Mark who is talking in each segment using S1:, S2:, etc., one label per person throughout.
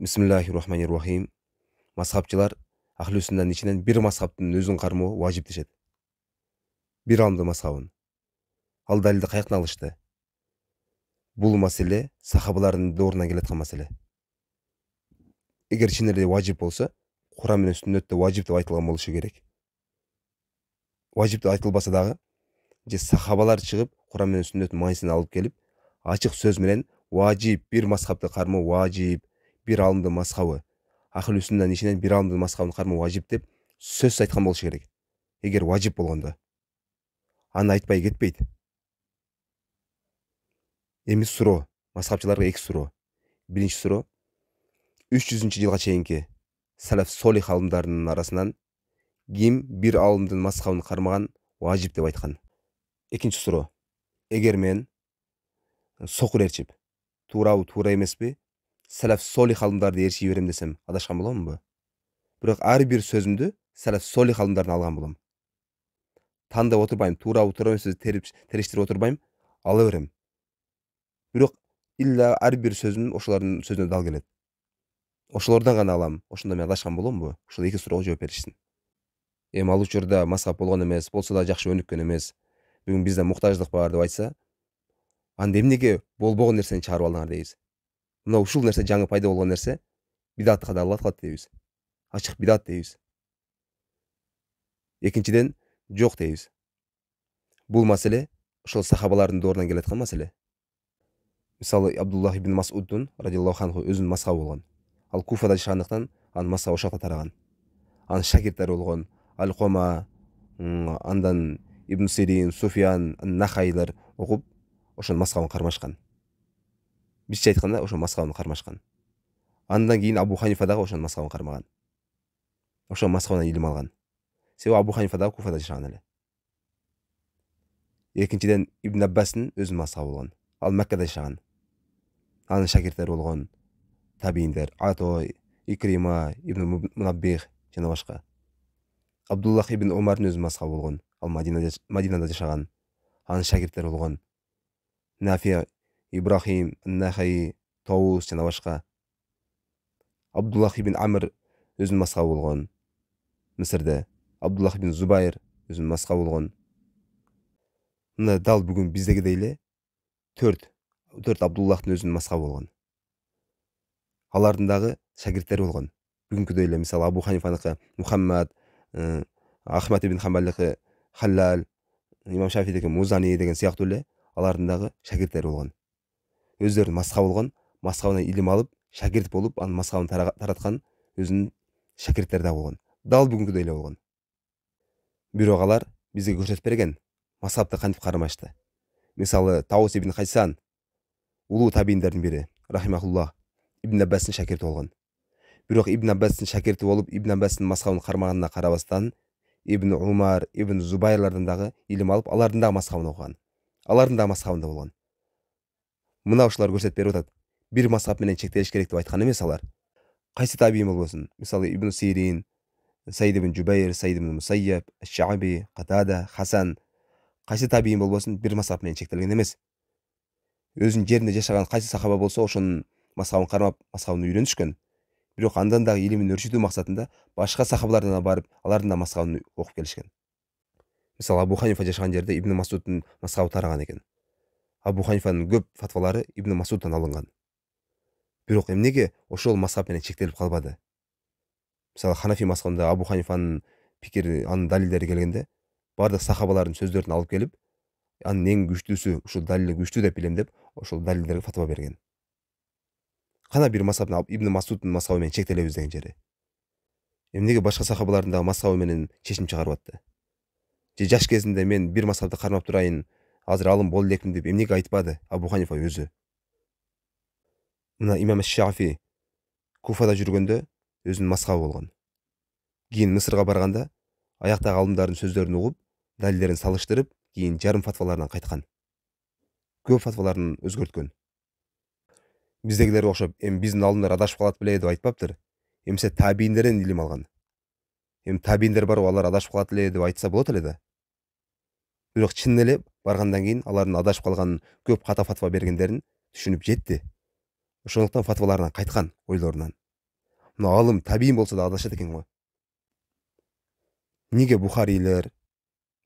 S1: бисмиллахи рахим мазхабчылар ахли ичинен бир мазхабтын өзүн кармоо важип дешет бир аалымдын мазхабын ал далилди каяктан алышты бул маселе сахабалардын доорунан келаткан маселе эгер чын эле важип болсо куран менен сүннөттө важип деп айтылган болушу керек важип деп айтылбаса дагы же сахабалар чыгып куран менен сүннөттүн маанисин алып келип ачык сөз менен важип бир мазхабты кармоо важип бир аалымдын мазхабы ахли сүннанын ичинен бир аалымдын мазхабын кармоо важип деп сөзсүз айткан болушу керек. Эгер важип болгондо аны айтпай кетпейт. Эми суроо мазхабчыларга эки суроо биринчи суроо үч жүзүнчү жылга чейинки салаф солих аалымдарынын арасынан ким бир аалымдын мазхабын кармаган важип деп айткан. Экинчи суроо эгер мен сокур ээрчип туурабы туура эмеспи салаф солих аалымдарды ээрчие берем десем адашкан боломунбу бирок ар бир сөзүмдү салаф солих аалымдардан алган болом тандап отурбайм туурабы туура эмеспи териштирип отурбайм ала берем бирок илля ар бир сөзүм ошолордун сөзүнө дал келет ошолордон гана алам ошондо мен адашкан боломбу ушул эки суроого жооп беришсин эми ал учурда мазхаб болгон эмес болсо да жакшы өнүккөн эмес бүгүн бизде муктаждык бар деп айтса анда эмнеге болбогон нерсени чыгарып алдыңар дейбиз мына ушул нерсе жаңы пайда болгон нерсе бидат кадалып атат дейбиз ачык бидат дейбиз экинчиден жок дейбиз бул маселе ошол сахабалардын доорунан келаткан маселе мисалы абдуллах ибн масуддун радиаллаху анху өзүнүн мазхабы болгон ал куфада жашагандыктан анын мазхабы ошол жакта тараган анын шакирттери болгон алкома андан ибн сирин суфиян нахайлар окуп ошонун мазхабын кармашкан бизче айтканда ошо мазхабын кармашкан андан кийин абу ханифа дагы ошонун мазхабын кармаган ошонун мазхабынан илим алган себеби абу ханифа дагы куфада жашаган эле экинчиден ибн аббастын өзүнүн мазхабы болгон ал маккада жашаган анын шакирттери болгон табииндер ато икрима ибн мунаббих жана башка абдуллах ибн омардын өзүнүн мазхабы болгон ал мадинада жашаган анын шакирттери болгон нафи ибрахим нахаи тоус жана башка абдуллах ибн амр өзүнүн мазхабы болгон мисирде абдуллах ибн зубайр өзүнүн мазхабы болгон мына дал бүгүн биздегидей эле төрт төрт абдуллахтын өзүнүн мазхабы болгон алардын дагы шакирттери болгон бүгүнкүдөй эле мисалы абу ханифаныкы мухаммад ахмад ибн хамбалдыкы халлал имам шафидики музани деген сыяктуу эле алардын дагы шакирттери болгон өздөрүнүн мазхабы болгон мазхабынан илим алып шакирт болуп анын мазхабын тараткан өзүнүн шакирттери дагы болгон дал эле болгон бирок алар бизге көрсөтүп берген мазхабты кантип кармашты? Мисалы таус ибн хайсан улуу табииндердин бири рахимахуллах ибн аббастын шакирти болгон бирок ибн аббастын шакирти болуп ибн аббастын мазхабын кармаганына карабастан ибн умар ибн зубайрлардан дагы илим алып алардын дагы мазхабын окуган. Алардын дагы мазхабында болгон. Мына ушулар көрсөтүп берип атат бир мазхаб менен чектелиш керек деп айткан эмес алар кайсы табиин болбосун мисалы ибн сирин саид ибн жубайр саид ибн мусайяб шаби катада хасан. Кайсы табиин болбосун бир мазхаб менен чектелген эмес өзүнүн жеринде жашаган кайсы сахаба болсо ошонун мазхабын кармап мазхабын үйрөнүшкөн бирок андан дагы илимин өрчүтүү максатында башка сахабалардан барып алардын да мазхабын окуп келишкен. Мисалы абу ханифа жашаган жерде ибн масуддун мазхабы тараган экен. Абу ханифанын көп фатвалары ибн масуддан алынган бирок эмнеге ошол мазхаб менен чектелип калбады? Мисалы ханафи мазхабында абу ханифанын пикири анын далилдери келгенде баардык сахабалардын сөздөрүн алып келип анын эң күчтүүсү ушул далили күчтүү деп билем деп ошол далилдерге фатва берген. Кана бир мазхаб ибн масуддун мазхабы менен чектелебиз деген жери. Эмнеге башка сахабалардын дагы мазхабы менен чечим чыгарып атты? Же жаш кезинде мен бир мазхабты кармап турайын азыр алым боло элекмин деп эмнеге айтпады абу ханифа өзү мына имам шафи куфада жүргөндө өзүнүн мазхабы болгон кийин мысырга барганда аяктагы алымдардын сөздөрүн угуп далилдерин салыштырып кийин жарым фатваларынан кайткан көп фатваларын өзгөрткөн биздегилерге окшоп эми биздин алдымдар адашып калат беле деп айтпаптыр. Эмесе табииндерден илим алган эми табииндер барып алар адашып калат эле деп айтса болот эле да? Бирок чын эле баргандан кийин алардын адашып калганын көп ката фатва бергендерин түшүнүп жетти ошондуктан фатваларынан кайткан ойлорунан мына алым табиин болсо да адашат экен го эмнеге бухарийлер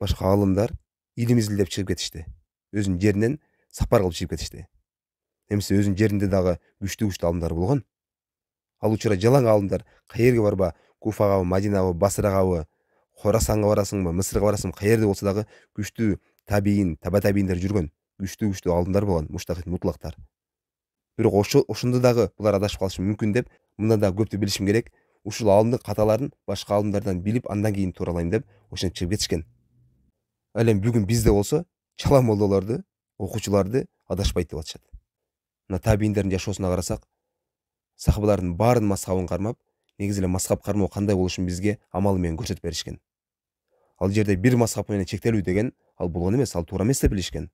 S1: башка аалымдар илим изилдеп чыгып кетишти өзүнүн жеринен сапар кылып чыгып кетишти эмесе өзүнүн жеринде дагы күчтүү күчтүү аалымдар болгон ал учура жалаң аалымдар каерге барба куфагабы мадинабы басырагабы хорасанга барасыңбы мысырга барасыңбы каерде болсо дагы күчтүү табиин таба табииндер жүргөн күчтүү күчтүү аалымдар болгон муштахид мутлактар. Бирок ошо ошондо дагы булар адашып калышы мүмкүн деп мындан дагы көптү билишим керек. Ушул аалымдын каталарын башка аалымдардан билип андан кийин тууралайм деп ошентип чыгып кетишкен. Ал эми бүгүн бизде болсо чала молдолорду окуучуларды адашпайт деп атышат. Мына табииндердин жашоосуна карасак сахабалардын баарынын мазхабын кармап негизи эле мазхаб кармоо кандай болушун бизге амалы менен көрсөтүп беришкен. Ал жерде бир мазхаб менен чектелүү деген ал болгон эмес ал туура эмес деп билишкен.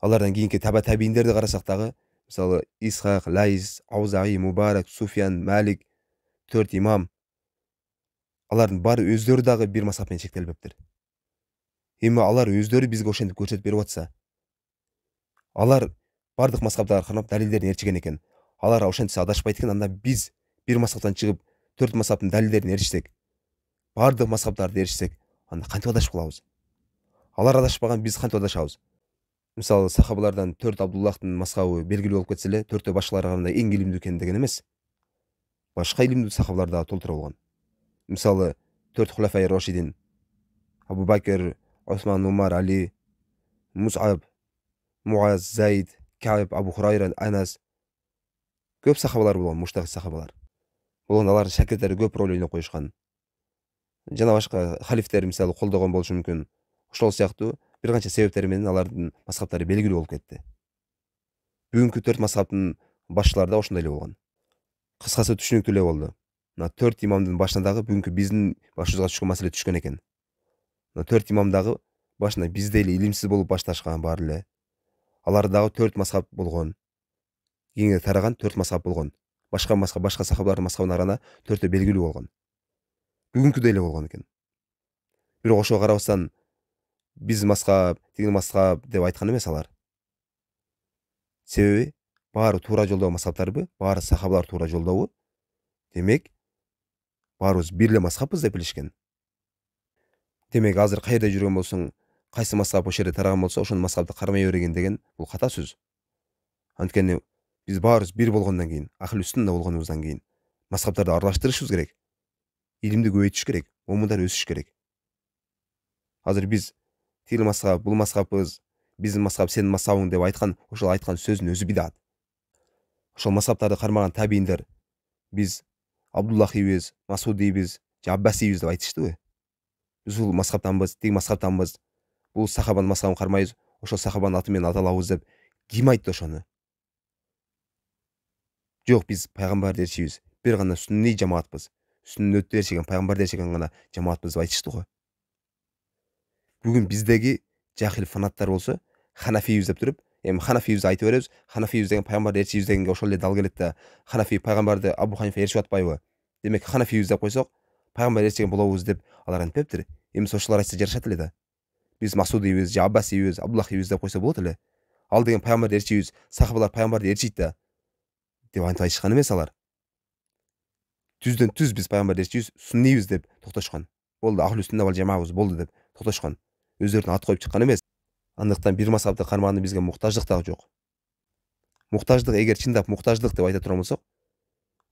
S1: Алардан кийинки таба табииндерди карасак дагы мисалы исхак лайис аузаи мубарак суфиян малик төрт имам алардын баары өздөрү дагы бир мазхаб менен чектелбептир. Эми алар өздөрү бизге ошентип көрсөтүп берип атса алар баардык мазхабтарга кармап далилдерин ээрчиген экен. Алар ошентсе адашпайт экен анда биз бир мазхабтан чыгып төрт мазхабтын далилдерин ээрчисек баардык мазхабтарды ээрчисек анда кантип адашып калабыз алар адашпаган биз кантип адашабыз? Мисалы сахабалардан төрт абдуллахтын мазхабы белгилүү болуп кетсе эле төртөө башкаларга караганда эң илимдүү экен деген эмес башка илимдүү сахабалар дагы толтура болгон мисалы төрт хуляфай рошидин абу бакир осман умар али мусаб муаз заид каб абу хурайра анас. Көп сахабалар болгон муштахи сахабалар. Болгондо алардын шакирттери көп роль ойноп коюшкан жана башка халифтер мисалы колдогон болушу мүмкүн. Ошол сыяктуу бир канча себептер менен алардын мазхабтары белгилүү болуп кетти. Бүгүнкү төрт мазхабтын башчылары да ошондой эле болгон. Кыскасы түшүнүктүү эле болду. Мына төрт имамдын башына дагы бүгүнкү биздин башыбызга түшкөн маселе түшкөн экен. Мына төрт имам дагы башында биздей эле илимсиз болуп башташкан баары эле. Алар дагы төрт мазхаб болгон. Кеңири тараган төрт мазхаб болгон. Башка мазхаб башка сахабалардын мазхабына караганда төртөө белгилүү болгон. Бүгүнкүдөй эле болгон экен бирок ошого карабастан биз мазхаб тиги мазхаб деп айткан эмес алар. Себеби баары туура жолдогу мазхабтарбы баары сахабалар туура жолдобу демек баарыбыз бир эле мазхабпыз деп билишкен демек азыр каерде жүргөн болсоң кайсы мазхаб ошол жерде тараган болсо ошол мазхабты кармай бергин деген бул ката сөз. Анткени биз баарыбыз бир болгондон кийин ахли болгонубуздан кийин мазхабтарды аралаштырышыбыз керек. Илимди көбөйтүш керек момундар өсүш керек. Азыр биз тил мазхаб бул мазхаббыз биздин мазхаб сенин мазхабың деп айткан ошол айткан сөздүн өзү бидат. Ошол мазхабтарды кармаган табииндер биз абдуллахийбиз масудийбиз же аббасийбиз деп айтыштыбы биз бул мазхабтанбыз тиги мазхабтанбыз бул сахабанын мазхабын кармайбыз ошол сахабанын аты менен аталабыз деп ким айтты ошону? Жок биз пайгамбарды ээрчийбиз бир гана сүнний жамаатпыз сүннөттү ээрчиген пайгамбарды ээрчиген гана жамаатпыз деп айтышты го бүгүн биздеги жахил фанаттар болсо ханафийбиз деп туруп эми ханафийбизди айта беребиз ханафийбиз деген пайгамбарды ээрчийбиз дегенге ошол эле дал келет да ханафий пайгамбарды абу ханифа ээрчип атпайбы демек ханафийбиз деп койсок пайгамбар ээрчиген болобуз деп алар антпептир эмесе ошолор айтса жарашат эле да. Биз масудийбиз же аббасийбиз абдуллахийбиз деп койсо болот эле ал деген пайгамбарды ээрчийбиз сахабалар пайгамбарды ээрчийт да. Деп антип айтышкан эмес алар. Түздөн түз пайгамбарды ээрчийбиз суннийбиз деп токтошкон болду ахлу сүнна вал жамаабыз болду деп токтошкон өздөрүнө ат коюп чыккан эмес андыктан бир мазхабты кармаганда бизге муктаждык дагы жок муктаждык эгер чындап муктаждык деп айта турган болсок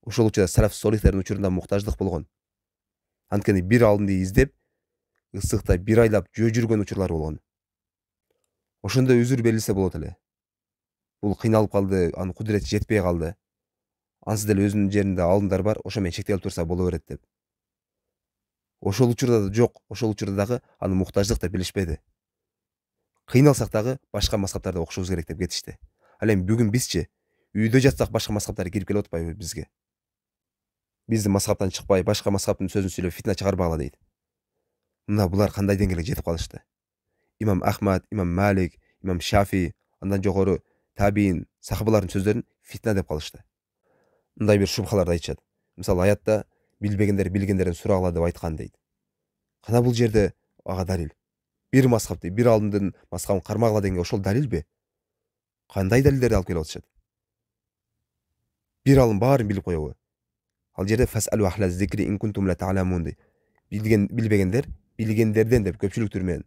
S1: ошол учурда сараф солихтердин учурунда муктаждык болгон анткени бир аалымды издеп ысыкта бир айлап жөө жүргөн учурлар болгон ошондо үзүр берилсе болот эле бул кыйналып калды анын кудурети жетпей калды ансыз деле өзүнүн жеринде аалымдар бар ошо менен чектелип турса боло берет деп. Ошол учурда да жок ошол учурда дагы аны муктаждык деп билишпеди кыйналсак дагы башка мазхабтарды окушубуз керек деп кетишти. Ал эми бүгүн бизчи үйдө жатсак башка мазхабтар кирип келип атпайбы бизге? Биздин мазхабтан чыкпай башка мазхабтын сөзүн сүйлөп фитна чыгарбагыла дейт. Мына булар кандай деңгээлге жетип калышты? Имам ахмад имам малик имам шафи андан жогору табиин сахабалардын сөздөрүн фитна деп калышты. Мындай бир шубхаларды айтышат. Мисалы аятта билбегендер билгендерден сурагыла деп айткан дейт. Кана бул жерде ага далил. Бир мазхабты бир аалымдын мазхабын кармагыла дегенге ошол далилби? Кандай далилдерди алып келип атышат? Бир аалым баарын билип коебу ал жерде билген билбегендер билгендерден деп көпчүлүктөр менен.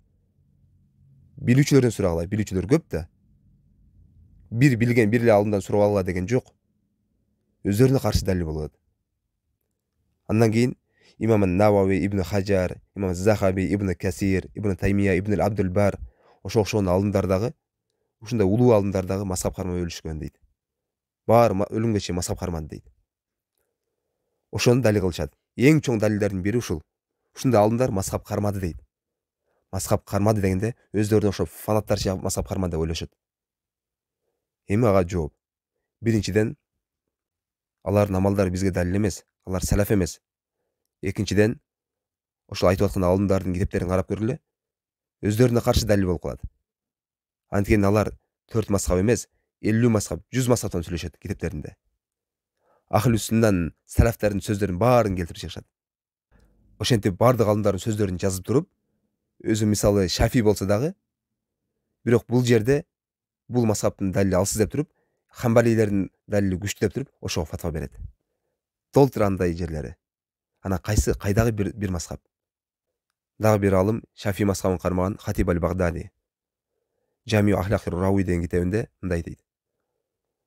S1: Билүүчүлөрдөн сурагыла билүүчүлөр көп да. Бир билген бир эле алымдан сурап алгыла деген жок. Өздөрүнө каршы далил болуп атат андан кийин имам навави ибн хажар имам захаби ибн касир ибн таймия ибн абдул бар ошо окшогон алымдар дагы ушундай улуу алымдар дагы мазхаб кармай өлүшкөн дейт баары өлүмгө чейин мазхаб кармады дейт ошону далил кылышат эң чоң далилдердин бири ушул ушундай алымдар мазхаб кармады дейт мазхаб кармады дегенде өздөрүнө окшоп фанаттарча мазхаб кармады деп ойлошот эми ага жооп биринчиден алардын амалдары бизге далил эмес алар салаф эмес. Экинчиден ошол айтып аткан алымдардын китептерин карап көргүлө өздөрүнө каршы далил болуп калат. Анткени алар төрт мазхаб эмес элүү мазхаб жүз мазхабтан сүйлөшөт китептеринде. Ахли сүннан салафтардын сөздөрүнүн баарын келтирип чыгышат. Ошентип баардык алымдардын сөздөрүн жазып туруп өзү мисалы шафи болсо дагы бирок бул жерде бул мазхабтын далили алсыз деп туруп хамбалилердин далили күчтүү деп туруп ошого фатва берет толтура андай жерлери анан кайсы кайдагы бир, бир мазхаб дагы бир алым шафи мазхабын кармаган хатиб аль багдади жамиу ахлахи рауи деген китебинде мындай дейт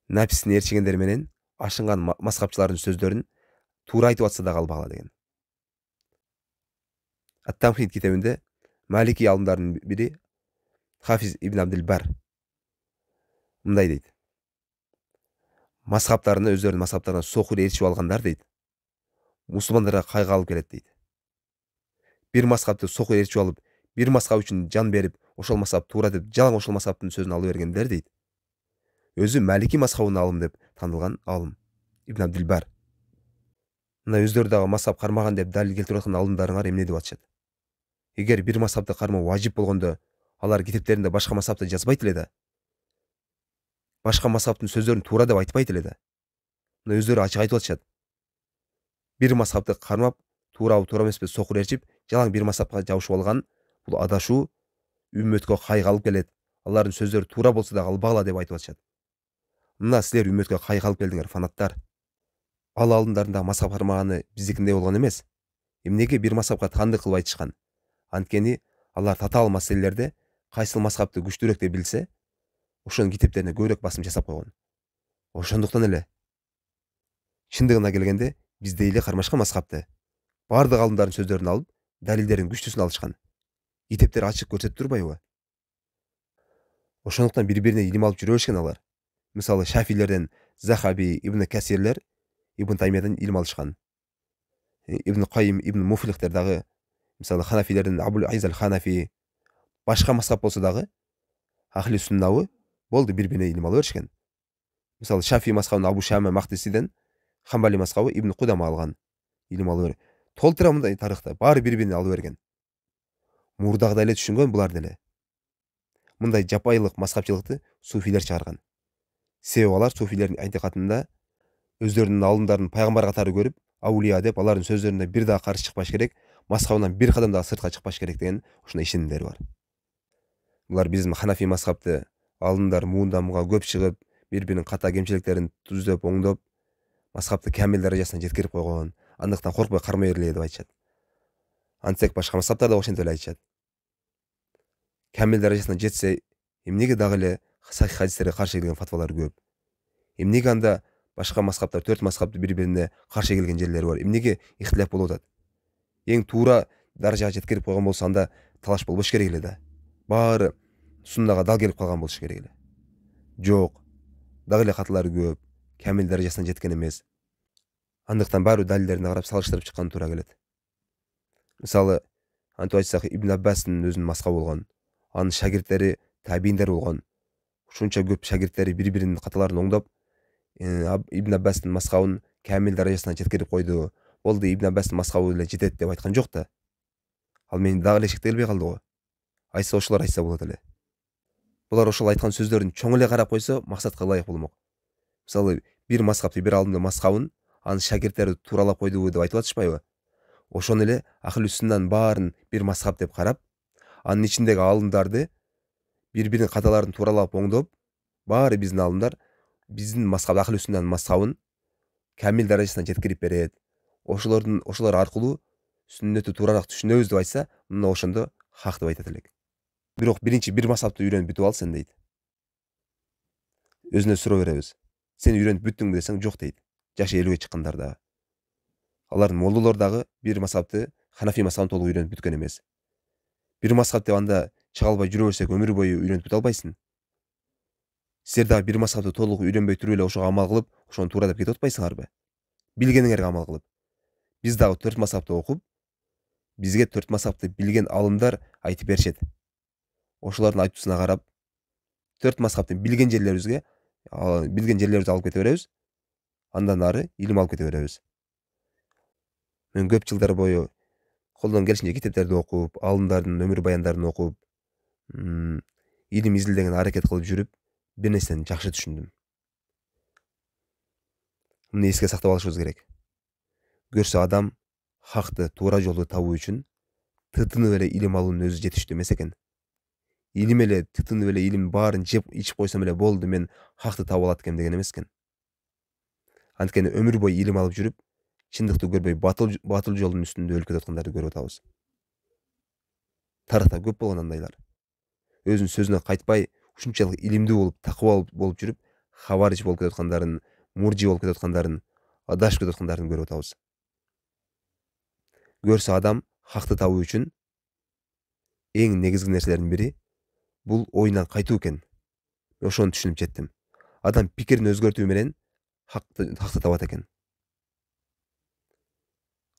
S1: написин ээрчигендер менен ашынган мазхабчылардын сөздөрүн туура айтып атса дагы албагыла деген аттамхид китебинде малики алымдардын бири хафиз ибн абдил бар мындай дейт мазхабтарына өздөрүнүн мазхабтарына сокур ээрчип алгандар дейт мусулмандарга кайгы алып келет дейт бир мазхабты сокур ээрчип алып бир мазхаб үчүн жан берип ошол мазхаб туура деп жалаң ошол мазхабтын сөзүн ала бергендер дейт өзү малики мазхабын алым деп танылган алым. Ибн абдил бар мына өздөрү дагы мазхаб кармаган деп далил келтирип аткан алымдарыңар эмне деп атышат эгер бир мазхабты кармоо важип болгондо алар китептеринде башка мазхабты жазбайт эле да башка мазхабтын сөздөрүн туура деп айтпайт эле да мына өздөрү ачык айтып атышат бир мазхабты кармап туурабы туура эмеспи сокур ээрчип жалаң бир мазхабка жабышып алган бул адашуу үммөткө кайгы алып келет алардын сөздөрү туура болсо дагы албагыла деп айтып атышат мына силер үммөткө кайгы алып келдиңер фанаттар ал алдындарын дагы мазхаб кармаганы биздикиндей болгон эмес эмнеге бир мазхабка таандык кылып айтышкан анткени алар татаал маселелерде кайсыл мазхабты күчтүүрөөк деп билсе ошонун китептерине көбүрөөк басым жасап койгон. Ошондуктан эле чындыгына келгенде биздей эле кармашкан мазхабты баардык алымдардын сөздөрүн алып далилдердин күчтүүсүн алышкан. Китептер ачык көрсөтүп турбайбы? Ошондуктан бири бирине илим алып жүрө беришкен алар. Мисалы шафилерден захаби ибн касирлер ибн таймиядан илим алышкан. Ибн кайым ибн муфлихтер дагы мисалы ханафилерден абул айз ханафи. Башка мазхаб болсо дагы ахли суннабы болду бири бирине илим ала беришкен мисалы шафи мазхабын абу шама мактисиден хамбали мазхабы ибн кудама алган илим алып бер толтура мындай тарыхта баары бири бирине алып берген мурдагы эле түшүнгөн булар деле мындай жапайылык мазхабчылыкты суфилер чыгарган себеби алар суфилердин айтикатында өздөрүнүн алымдарын пайгамбар катары көрүп аулия деп алардын сөздөрүнө бир дагы каршы чыкпаш керек мазхабынан бир кадам дагы сыртка чыкпаш керек деген ушундай ишенимдери бар. Булар биздин ханафи мазхабты алымдар муунда көп чыгып бири биринин ката кемчиликтерин түздөп оңдоп мазхабты камил даражасына жеткирип койгон андыктан коркпой кармай бергиле деп айтышат антсек башка мазхабтар да ошентип эле айтышат камил даражасына жетсе эмнеге дагы эле сахих хадистерге каршы келген фатвалар көп? Эмнеге анда башка мазхабтар төрт мазхабты бири бирине каршы келген жерлери бар? Эмнеге ихтиляф болуп атат эң туура даражага жеткирип койгон болсо анда талаш болбош керек эле да. Баары суннага дал келип калган болуш керек эле. Жок дагы эле каталары көп камил даражасына жеткен эмес. Андыктан баары далилдерине карап салыштырып чыккан туура келет. Мисалы антип айтсак ибн аббастын өзүнүн мазхабы болгон анын шагирттери табииндер болгон ушунча көп шагирттери бири биринин каталарын оңдоп ибн аббастын мазхабын камил даражасына жеткирип койду. Болду ибн аббастын мазхабы эле жетет деп айткан жок да. Ал менен дагы эле шектелбей калды го. Айтса ошолор айтса болот эле. Булар ошол айткан сөздөрүн чоң эле карап койсо максатка ылайык болмок мисалы бир мазхабты бир алымдын мазхабын анын шакирттери тууралап койдубу деп айтып атышпайбы ошону эле ахли сүннанын баарын бир мазхаб деп карап анын ичиндеги алымдарды бири биринин каталарын тууралап оңдоп баары биздин алымдар биздин мазхаб ахли сүннанын мазхабын камил даражасына жеткирип берет. Ошолордун ошолор аркылуу сүннөттү туурараак түшүнөбүз деп айтса мына ошондо хак деп айтат элек. Бирок биринчи бир мазхабты үйрөнүп бүтүп ал сен дейт өзүнө суроо беребиз сен үйрөнүп бүттүңбү десең жок дейт жашы элүүгө чыккандар дагы алардын молдолору дагы бир мазхабты ханафи мазхабын толук үйрөнүп бүткөн эмес бир мазхаб деп анда чыга албай жүрө берсек өмүр бою үйрөнүп бүтө албайсың силер дагы бир мазхабты толук үйрөнбөй туруп эле ошого амал кылып ошону туура деп кетип атпайсыңарбы билгениңерге амал кылып биз дагы төрт мазхабты окуп бизге төрт мазхабты билген алымдар айтып беришет ошолордун айтуусуна карап төрт мазхабтын билген жерлерибизге билген жерлерибизди алып кете беребиз андан ары илим алып кете беребиз мен көп жылдар бою колдон келишинче китептерди окуп аалымдардын өмүр баяндарын окуп илим изилдеген аракет кылып жүрүп бир нерсени жакшы түшүндүм муну эске сактап алышыбыз керек. Көрсө адам хакты туура жолду табуу үчүн тытынып эле илим алуунун өзү жетиштүү эмес экен илим эле тытынып эле илим баарын жеп ичип койсом эле болду мен хакты таап алат экенм деген эмес экен анткени өмүр бою илим алып жүрүп чындыкты көрбөй батыл батыл жолдун үстүндө өлүп кетип аткандарды көрүп атабыз. Тарыхта көп болгон андайлар. Өзүнүн сөзүнө кайтпай ушунчалык илимдүү болуп такыба болуп жүрүп хабарич болуп кетип аткандарын муржи болуп кетип аткандарын адашып кетип аткандарын көрүп атабыз. Көрсө адам хакты табуу үчүн эң негизги нерселердин бири бул оюнан кайтуу экен. Ошону түшүнүп жеттим. Адам пикирин өзгөртүү менен хакты хакты табат экен.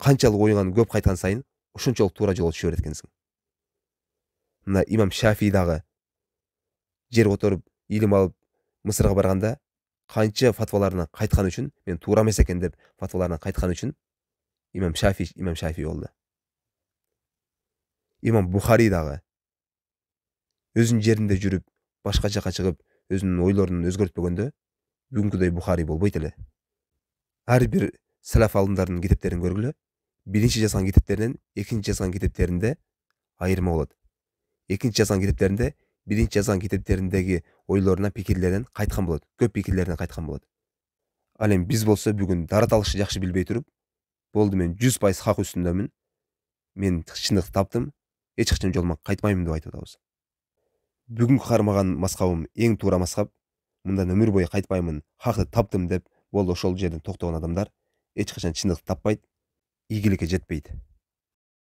S1: Канчалык оюңан көп кайткан сайын ошончолук туура жолго түшө берет экенсиң. Мына имам шафий дагы жер которуп илим алып мысырга барганда канча фатваларынан кайткан үчүн мен туура эмес экен деп фатваларынан кайткан үчүн имам шафий имам шафий болду. Имам бухари дагы өзүнүн жеринде жүрүп башка жака чыгып өзүнүн ойлорун өзгөртпөгөндө бүгүнкүдөй бухари болбойт эле ар бир салаф алымдардын китептерин көргүлө биринчи жазган китептеринен экинчи жазган китептеринде айырма болот экинчи жазган китептеринде биринчи жазган китептериндеги ойлорунан пикирлеринен кайткан болот көп пикирлеринен кайткан болот ал эми биз болсо бүгүн дара талышты жакшы билбей туруп болду мен жүз пайыз хак үстүндөмүн мен чындыкты таптым эч качан жолуман кайтпайм деп айтып атабыз бүгүнкү кармаган мазхабым эң туура мазхаб мындан өмүр бою кайтпаймын хакты таптым деп болду ошол жерден токтогон адамдар эч качан чындыкты таппайт ийгиликке жетпейт